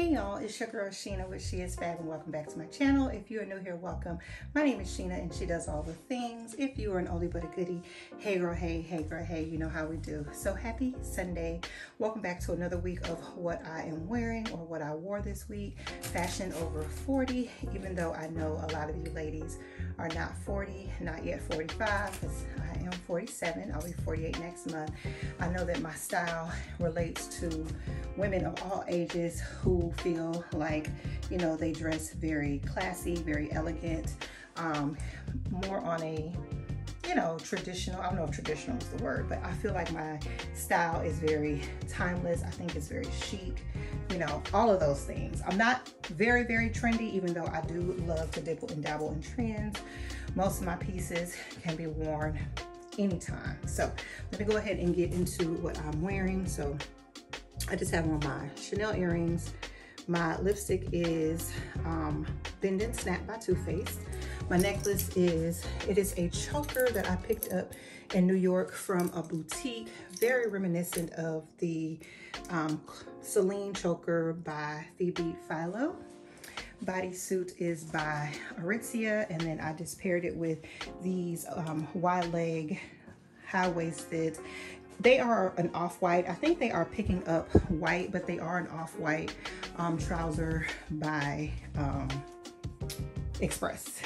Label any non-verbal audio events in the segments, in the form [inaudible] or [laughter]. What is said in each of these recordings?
Hey y'all, it's your girl Sheena with She is Fab and welcome back to my channel. If you are new here, welcome. My name is Sheena and she does all the things. If you are an oldie but a goodie, hey girl, hey, hey girl, hey, you know how we do. So happy Sunday. Welcome back to another week of what I am wearing or what I wore this week. Fashion over 40, even though I know a lot of you ladies are not 40, not yet 45, because I am 47. I'll be 48 next month. I know that my style relates to women of all ages who feel like, you know, they dress very classy, very elegant, um, more on a you know, traditional. I don't know if traditional is the word, but I feel like my style is very timeless. I think it's very chic, you know, all of those things. I'm not very, very trendy, even though I do love to dibble and dabble in trends. Most of my pieces can be worn anytime. So let me go ahead and get into what I'm wearing. So I just have on my Chanel earrings. My lipstick is um, Bend and Snap by Too Faced. My necklace is, it is a choker that I picked up in New York from a boutique, very reminiscent of the um, Celine choker by Phoebe Philo. Bodysuit is by Aritzia, and then I just paired it with these um, wide leg, high-waisted they are an off-white. I think they are picking up white, but they are an off-white um, trouser by um, Express.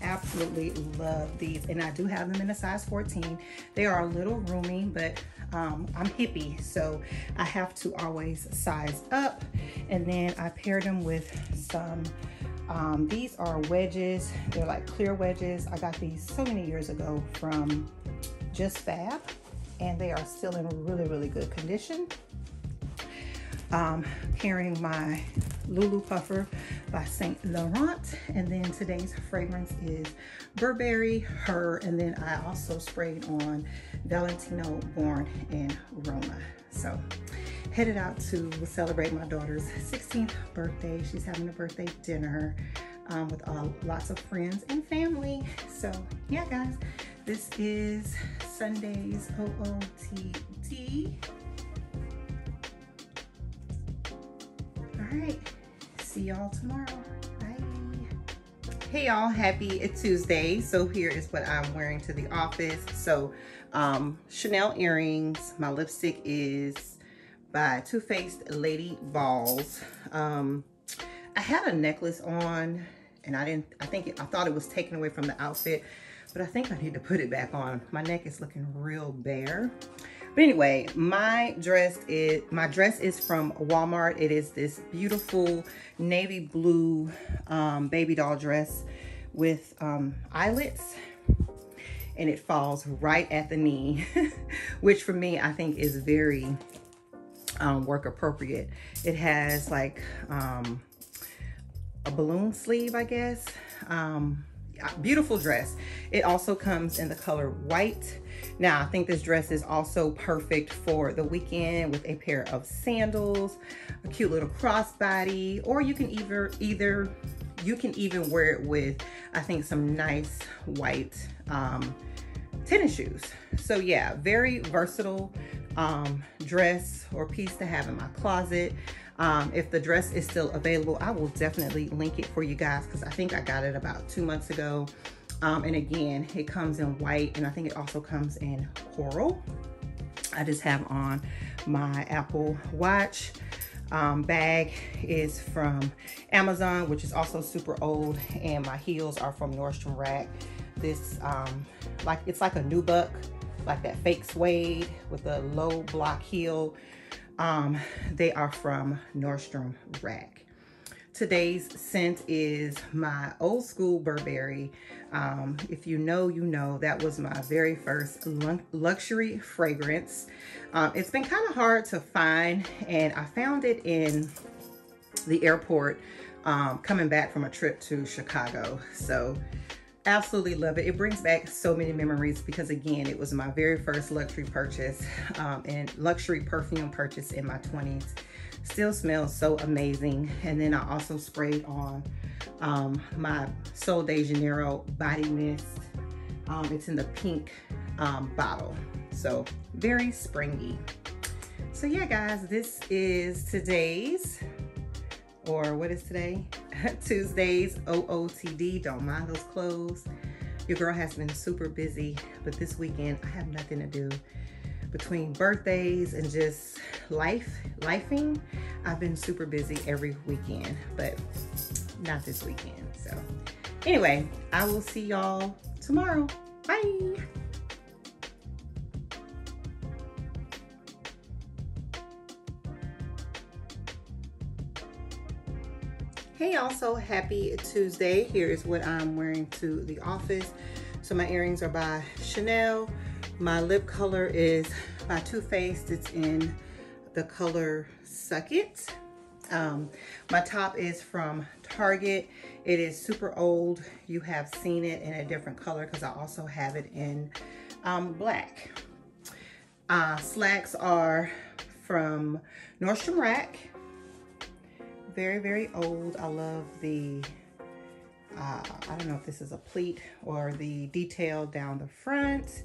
Absolutely love these and I do have them in a size 14 they are a little roomy but um, I'm hippie so I have to always size up. And then I paired them with some um, these are wedges. They're like clear wedges. I got these so many years ago from Just Fab and they are still in really really good condition um, carrying my Loulou Puffer by Saint Laurent. And then today's fragrance is Burberry, Her, and then I also sprayed on Valentino Born in Roma. So headed out to celebrate my daughter's 16th birthday. She's having a birthday dinner um, with uh, lots of friends and family. So yeah, guys, this is Sunday's OOTD. All right see y'all tomorrow. Bye. Hey y'all, happy Tuesday. So here is what I'm wearing to the office. So um, Chanel earrings. My lipstick is by Too Faced Lady Balls. Um, I had a necklace on and I didn't, I think, it, I thought it was taken away from the outfit, but I think I need to put it back on. My neck is looking real bare. But anyway, my dress is my dress is from Walmart. It is this beautiful navy blue um, baby doll dress with um, eyelets and it falls right at the knee, [laughs] which for me, I think is very um, work appropriate. It has like um, a balloon sleeve, I guess. Um, beautiful dress. It also comes in the color white. Now, I think this dress is also perfect for the weekend with a pair of sandals, a cute little crossbody, or you can either, either you can even wear it with, I think, some nice white um, tennis shoes. So yeah, very versatile um, dress or piece to have in my closet. Um, if the dress is still available, I will definitely link it for you guys because I think I got it about two months ago. Um, and again, it comes in white and I think it also comes in coral. I just have on my Apple Watch. Um, bag is from Amazon, which is also super old, and my heels are from Nordstrom Rack. This, um, like, it's like a new nubuck, like that fake suede with a low block heel. Um, they are from Nordstrom Rack. Today's scent is my old school Burberry. Um, if you know, you know, that was my very first luxury fragrance. Um, it's been kind of hard to find and I found it in the airport um, coming back from a trip to Chicago. So absolutely love it. It brings back so many memories because again, it was my very first luxury purchase um, and luxury perfume purchase in my 20s. Still smells so amazing. And then I also sprayed on um, my Sol de Janeiro body mist. Um, it's in the pink um, bottle. So very springy. So yeah, guys, this is today's or what is today? [laughs] Tuesdays, OOTD, don't mind those clothes. Your girl has been super busy, but this weekend I have nothing to do. Between birthdays and just life, lifing, I've been super busy every weekend, but not this weekend. So anyway, I will see y'all tomorrow. Bye. Hey also happy Tuesday. Here is what I'm wearing to the office. So my earrings are by Chanel. My lip color is by Too Faced. It's in the color Suck It. Um, my top is from Target. It is super old. You have seen it in a different color because I also have it in um, black. Uh, slacks are from Nordstrom Rack very, very old. I love the, uh, I don't know if this is a pleat or the detail down the front.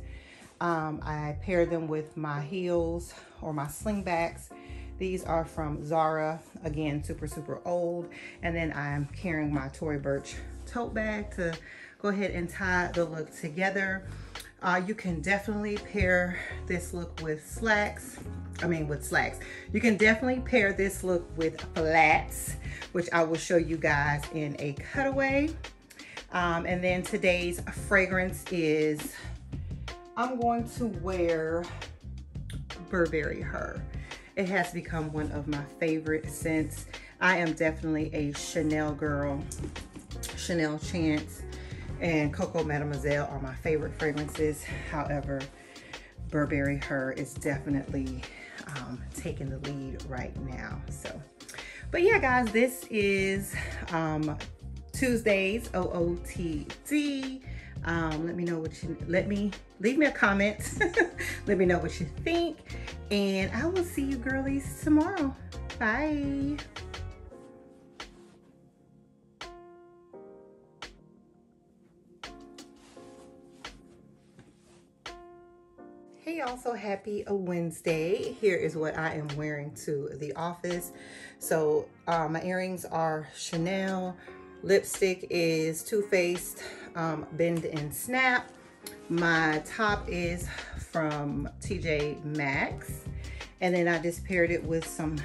Um, I pair them with my heels or my slingbacks. These are from Zara, again, super, super old. And then I'm carrying my Tory Burch tote bag to go ahead and tie the look together. Uh, you can definitely pair this look with slacks. I mean with slacks. You can definitely pair this look with flats, which I will show you guys in a cutaway. Um, and then today's fragrance is, I'm going to wear Burberry Her. It has become one of my favorite scents. I am definitely a Chanel girl, Chanel Chance and Coco Mademoiselle are my favorite fragrances. However, Burberry Her is definitely um, taking the lead right now. So, but yeah, guys, this is um, Tuesdays OOTD. Um, let me know what you, let me, leave me a comment. [laughs] let me know what you think. And I will see you girlies tomorrow. Bye. Also happy a Wednesday. Here is what I am wearing to the office. So uh, my earrings are Chanel. Lipstick is Too Faced um, Bend and Snap. My top is from TJ Maxx. And then I just paired it with some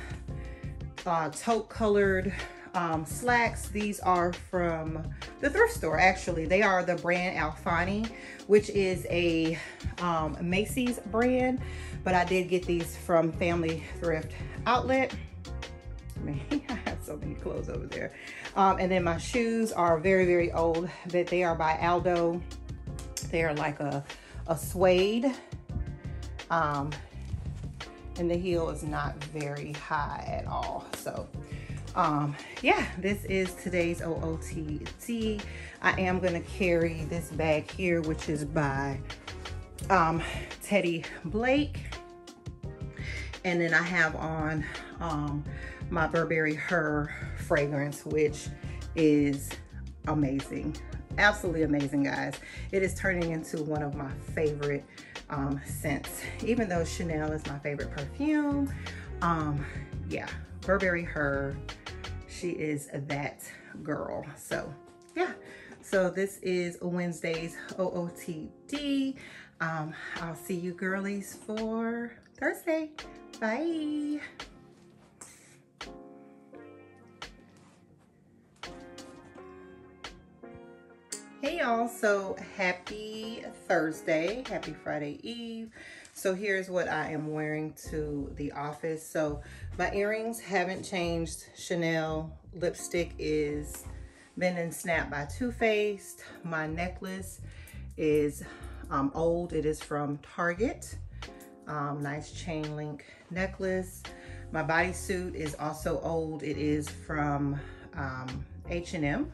uh, taupe colored um, slacks. These are from the thrift store, actually. They are the brand Alfani, which is a um, Macy's brand, but I did get these from Family Thrift Outlet. [laughs] Man, [laughs] I have so many clothes over there. Um, and then my shoes are very, very old, but they are by Aldo. They are like a, a suede. Um, and the heel is not very high at all. So um, yeah, this is today's OOTD. I am gonna carry this bag here, which is by um, Teddy Blake. And then I have on um, my Burberry Her fragrance, which is amazing. Absolutely amazing, guys. It is turning into one of my favorite um, scents. Even though Chanel is my favorite perfume, um, yeah, Burberry Her she is that girl. So yeah, so this is Wednesday's OOTD. Um, I'll see you girlies for Thursday. Bye. Hey y'all, so happy Thursday, happy Friday Eve. So here's what I am wearing to the office. So my earrings haven't changed. Chanel lipstick is Bend and Snap by Too Faced. My necklace is um, old. It is from Target. Um, nice chain link necklace. My bodysuit is also old. It is from H&M.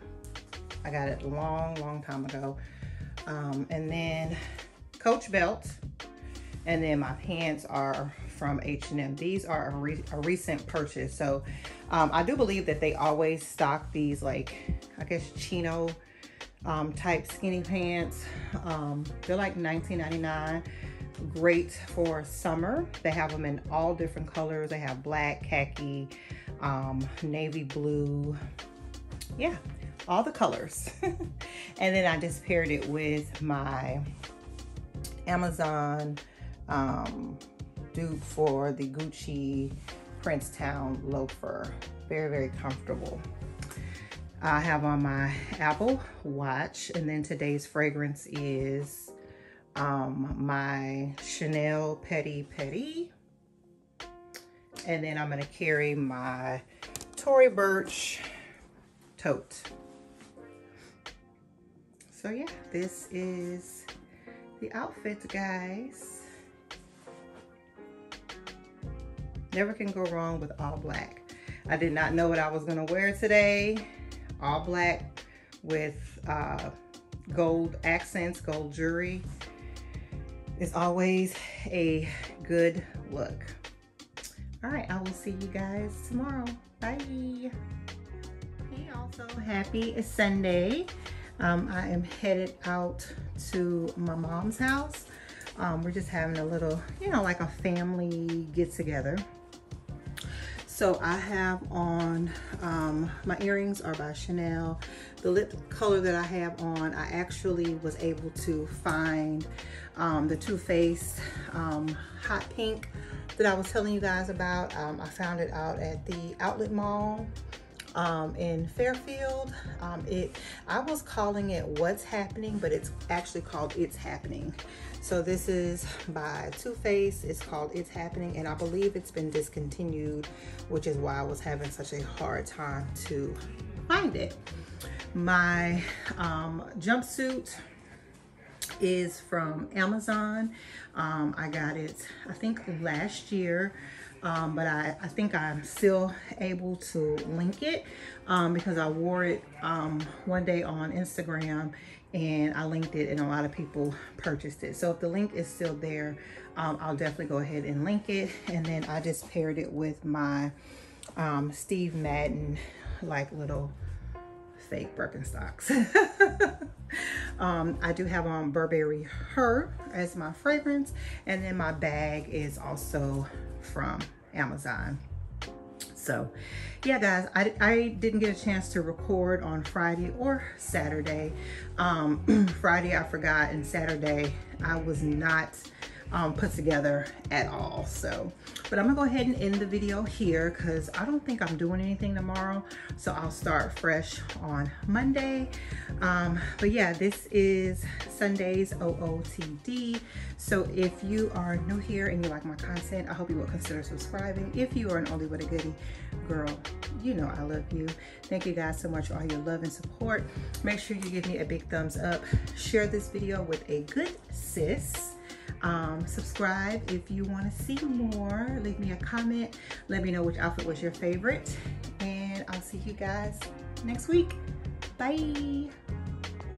I got it a long, long time ago. Um, and then Coach belt. And then my pants are from H&M. These are a, re a recent purchase. So um, I do believe that they always stock these like, I guess chino um, type skinny pants. Um, they're like $19.99. Great for summer. They have them in all different colors. They have black, khaki, um, navy blue. Yeah, all the colors. [laughs] and then I just paired it with my Amazon um, dupe for the Gucci Princetown loafer. Very, very comfortable. I have on my Apple Watch and then today's fragrance is um, my Chanel Petty Petty. And then I'm gonna carry my Tory Burch tote. So yeah, this is the outfit, guys. Never can go wrong with all black. I did not know what I was gonna wear today. All black with uh, gold accents, gold jewelry. Is always a good look. All right, I will see you guys tomorrow. Bye. Hey, also happy Sunday. Um, I am headed out to my mom's house. Um, we're just having a little, you know, like a family get together. So I have on, um, my earrings are by Chanel. The lip color that I have on, I actually was able to find um, the Too Faced um, Hot Pink that I was telling you guys about. Um, I found it out at the outlet mall um, in Fairfield. Um, it, I was calling it What's Happening, but it's actually called It's Happening. So this is by Too Faced. It's called It's Happening, and I believe it's been discontinued, which is why I was having such a hard time to find it. My um, jumpsuit is from Amazon. Um, I got it, I think last year um, but I, I think I'm still able to link it um, because I wore it um, one day on Instagram and I linked it and a lot of people purchased it. So if the link is still there, um, I'll definitely go ahead and link it. And then I just paired it with my um, Steve Madden like little fake Birkenstocks. [laughs] um, I do have on Burberry Her as my fragrance. And then my bag is also from Amazon. So yeah, guys, I, I didn't get a chance to record on Friday or Saturday. Um, [clears throat] Friday I forgot and Saturday I was not um, put together at all. So, but I'm gonna go ahead and end the video here because I don't think I'm doing anything tomorrow. So I'll start fresh on Monday. Um, but yeah, this is Sunday's OOTD. So if you are new here and you like my content, I hope you will consider subscribing. If you are an oldie but a goodie, girl, you know I love you. Thank you guys so much for all your love and support. Make sure you give me a big thumbs up. Share this video with a good sis um, subscribe if you want to see more. Leave me a comment. Let me know which outfit was your favorite. And I'll see you guys next week. Bye.